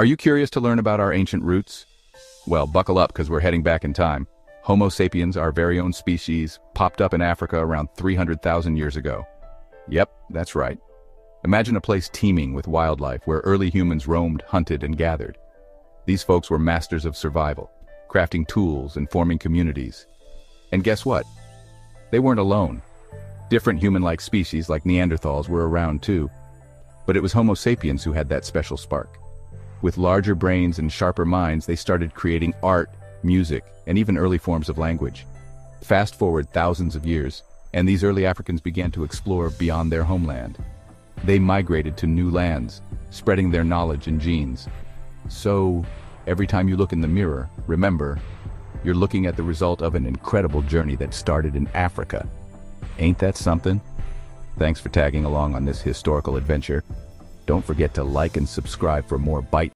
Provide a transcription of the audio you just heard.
Are you curious to learn about our ancient roots? Well, buckle up because we're heading back in time. Homo sapiens, our very own species, popped up in Africa around 300,000 years ago. Yep, that's right. Imagine a place teeming with wildlife where early humans roamed, hunted, and gathered. These folks were masters of survival, crafting tools and forming communities. And guess what? They weren't alone. Different human-like species like Neanderthals were around too. But it was Homo sapiens who had that special spark. With larger brains and sharper minds, they started creating art, music, and even early forms of language. Fast forward thousands of years, and these early Africans began to explore beyond their homeland. They migrated to new lands, spreading their knowledge and genes. So, every time you look in the mirror, remember, you're looking at the result of an incredible journey that started in Africa. Ain't that something? Thanks for tagging along on this historical adventure. Don't forget to like and subscribe for more bite